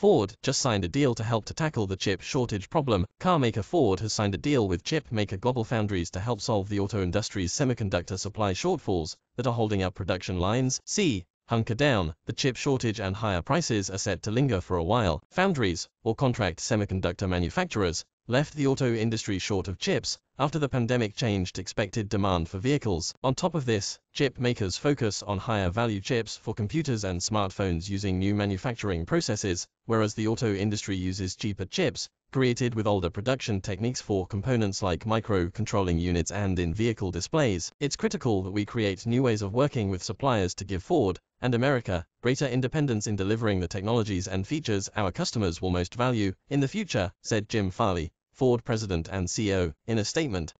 Ford just signed a deal to help to tackle the chip shortage problem. Carmaker Ford has signed a deal with chip maker Global Foundries to help solve the auto industry's semiconductor supply shortfalls that are holding up production lines. See hunker down, the chip shortage and higher prices are set to linger for a while. Foundries, or contract semiconductor manufacturers, left the auto industry short of chips after the pandemic changed expected demand for vehicles. On top of this, chip makers focus on higher value chips for computers and smartphones using new manufacturing processes, whereas the auto industry uses cheaper chips created with older production techniques for components like micro-controlling units and in-vehicle displays. It's critical that we create new ways of working with suppliers to give Ford and America greater independence in delivering the technologies and features our customers will most value in the future, said Jim Farley, Ford president and CEO, in a statement.